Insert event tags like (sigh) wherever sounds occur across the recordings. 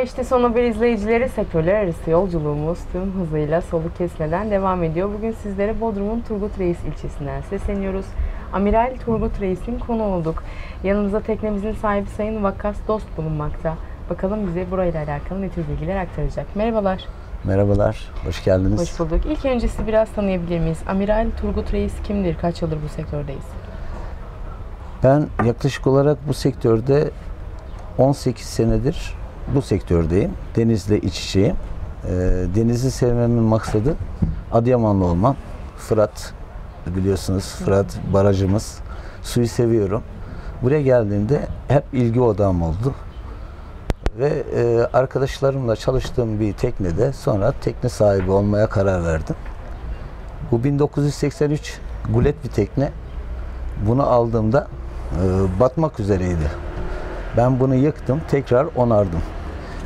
işte son haber izleyicileri sektörler arası yolculuğumuz tüm hızıyla soluk kesmeden devam ediyor. Bugün sizlere Bodrum'un Turgut Reis ilçesinden sesleniyoruz. Amiral Turgut Reis'in konu olduk. Yanımızda teknemizin sahibi Sayın Vakkas Dost bulunmakta. Bakalım bize burayla alakalı ne tür bilgiler aktaracak. Merhabalar. Merhabalar, hoş geldiniz. Hoş bulduk. İlk öncesi biraz tanıyabilir miyiz? Amiral Turgut Reis kimdir? Kaç yıldır bu sektördeyiz? Ben yaklaşık olarak bu sektörde 18 senedir bu sektördeyim. Denizle iç içeyim. Ee, denizi sevmemin maksadı Adıyamanlı olmam. Fırat biliyorsunuz Fırat barajımız. Suyu seviyorum. Buraya geldiğimde hep ilgi odağım oldu. Ve e, arkadaşlarımla çalıştığım bir teknede sonra tekne sahibi olmaya karar verdim. Bu 1983 gulet bir tekne. Bunu aldığımda e, batmak üzereydi. Ben bunu yıktım, tekrar onardım.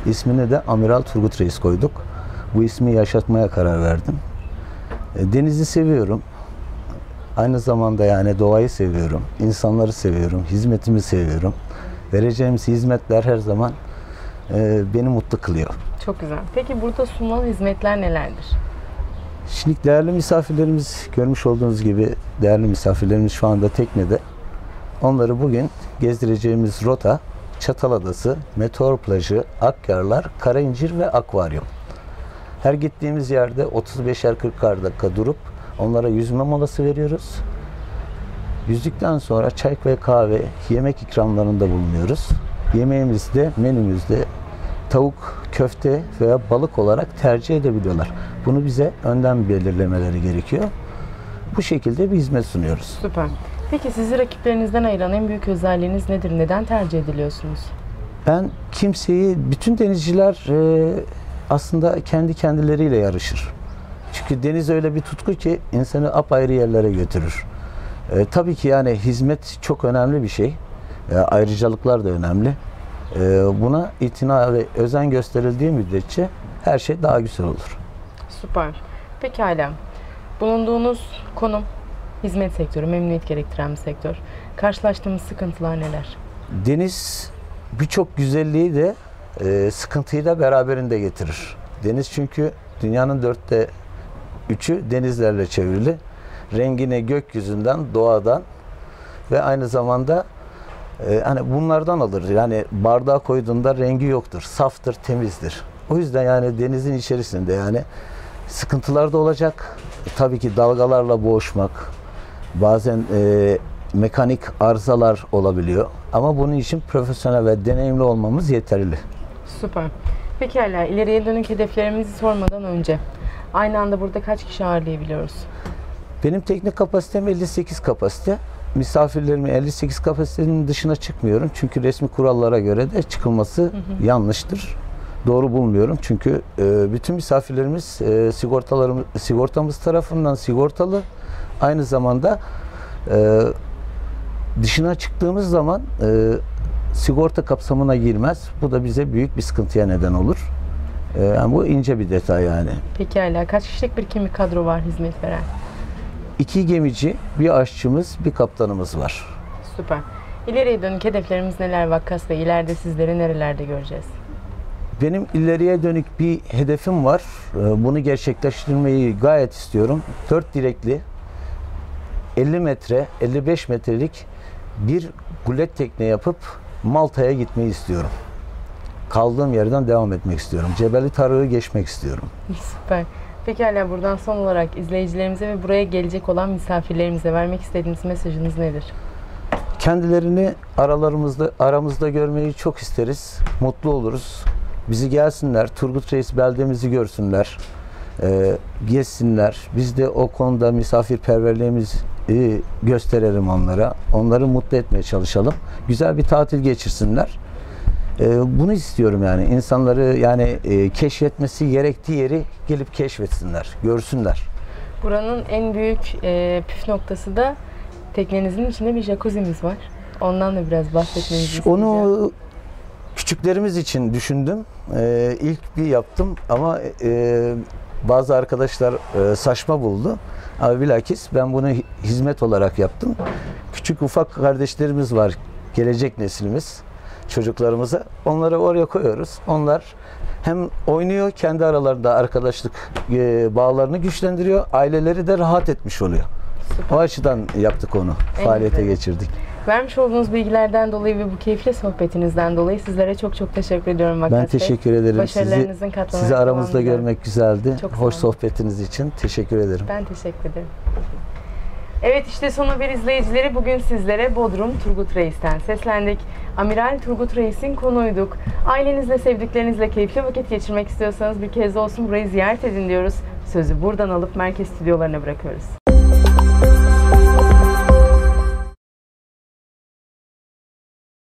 İsmini de Amiral Turgut Reis koyduk. Bu ismi yaşatmaya karar verdim. E, denizi seviyorum. Aynı zamanda yani doğayı seviyorum. insanları seviyorum. Hizmetimi seviyorum. Vereceğimiz hizmetler her zaman e, beni mutlu kılıyor. Çok güzel. Peki burada sunulan hizmetler nelerdir? Şimdi değerli misafirlerimiz görmüş olduğunuz gibi değerli misafirlerimiz şu anda teknede. Onları bugün gezdireceğimiz rota Çataladası, Meteor Plajı, Akyarlar, Karayincir ve Akvaryum. Her gittiğimiz yerde 35'er 40'ar dakika durup onlara yüzme molası veriyoruz. Yüzdükten sonra çay ve kahve, yemek ikramlarında bulunuyoruz. Yemeğimizde, menümüzde tavuk, köfte veya balık olarak tercih edebiliyorlar. Bunu bize önden belirlemeleri gerekiyor. Bu şekilde bir hizmet sunuyoruz. Süper. Peki sizi rakiplerinizden ayıran en büyük özelliğiniz nedir? Neden tercih ediliyorsunuz? Ben kimseyi, bütün denizciler e, aslında kendi kendileriyle yarışır. Çünkü deniz öyle bir tutku ki insanı apayrı yerlere götürür. E, tabii ki yani hizmet çok önemli bir şey. E, ayrıcalıklar da önemli. E, buna itina ve özen gösterildiği müddetçe her şey daha güzel olur. Süper. Pekala. Bulunduğunuz konum hizmet sektörü, memnuniyet gerektiren bir sektör. Karşılaştığımız sıkıntılar neler? Deniz birçok güzelliği de e, sıkıntıyı da beraberinde getirir. Deniz çünkü dünyanın dörtte üçü denizlerle çevrili. Rengine gökyüzünden, doğadan ve aynı zamanda e, hani bunlardan alır. Yani bardağa koyduğunda rengi yoktur. Saftır, temizdir. O yüzden yani denizin içerisinde yani sıkıntılar da olacak. Tabii ki dalgalarla boğuşmak, bazen e, mekanik arızalar olabiliyor. Ama bunun için profesyonel ve deneyimli olmamız yeterli. Süper. Pekala. ileriye dönük hedeflerimizi sormadan önce aynı anda burada kaç kişi ağırlayabiliyoruz? Benim teknik kapasitem 58 kapasite. Misafirlerimin 58 kapasitenin dışına çıkmıyorum. Çünkü resmi kurallara göre de çıkılması hı hı. yanlıştır. Doğru bulmuyorum. Çünkü e, bütün misafirlerimiz e, sigortalarımız sigortamız tarafından sigortalı. Aynı zamanda e, dışına çıktığımız zaman e, sigorta kapsamına girmez. Bu da bize büyük bir sıkıntıya neden olur. E, yani bu ince bir detay yani. Pekala. Kaç kişilik bir kemik kadro var hizmet veren? İki gemici, bir aşçımız, bir kaptanımız var. Süper. İleriye dönük hedeflerimiz neler Vakkas Bey? İleride sizleri nerelerde göreceğiz? Benim ileriye dönük bir hedefim var. Ee, bunu gerçekleştirmeyi gayet istiyorum. Dört direkli 50 metre, 55 metrelik bir gulet tekne yapıp Malta'ya gitmeyi istiyorum. Kaldığım yerden devam etmek istiyorum. Cebeli Tarık'ı geçmek istiyorum. (laughs) Süper. Pekala buradan son olarak izleyicilerimize ve buraya gelecek olan misafirlerimize vermek istediğiniz mesajınız nedir? Kendilerini aralarımızda aramızda görmeyi çok isteriz. Mutlu oluruz. Bizi gelsinler, Turgut Reis beldemizi görsünler. E, gezsinler. Biz de o konuda misafirperverliğimizi gösterelim onlara. Onları mutlu etmeye çalışalım. Güzel bir tatil geçirsinler. E, bunu istiyorum yani. insanları yani e, keşfetmesi gerektiği yeri gelip keşfetsinler, görsünler. Buranın en büyük e, püf noktası da teknenizin içinde bir jacuzzi'miz var. Ondan da biraz bahsetmenizi isteyeceğim. Onu küçüklerimiz için düşündüm. Ee, ilk bir yaptım ama e, bazı arkadaşlar e, saçma buldu. Ama bilakis ben bunu hizmet olarak yaptım. Küçük ufak kardeşlerimiz var, gelecek neslimiz. çocuklarımıza. Onları oraya koyuyoruz. Onlar hem oynuyor, kendi aralarında arkadaşlık e, bağlarını güçlendiriyor. Aileleri de rahat etmiş oluyor. Süper. O açıdan yaptık onu. En Faaliyete güzeli. geçirdik. Vermiş olduğunuz bilgilerden dolayı ve bu keyifli sohbetinizden dolayı sizlere çok çok teşekkür ediyorum Vakkas Ben Bey. teşekkür ederim. Sizi, Başarılarınızın katlanır sizi aramızda diliyorum. görmek güzeldi. Çok sağ Hoş olun. sohbetiniz için teşekkür ederim. Ben teşekkür ederim. Evet işte son haber izleyicileri bugün sizlere Bodrum Turgut Reis'ten seslendik. Amiral Turgut Reis'in konuyduk. Ailenizle, sevdiklerinizle keyifli vakit geçirmek istiyorsanız bir kez de olsun burayı ziyaret edin diyoruz. Sözü buradan alıp merkez stüdyolarına bırakıyoruz.